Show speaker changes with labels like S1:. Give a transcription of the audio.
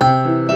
S1: Música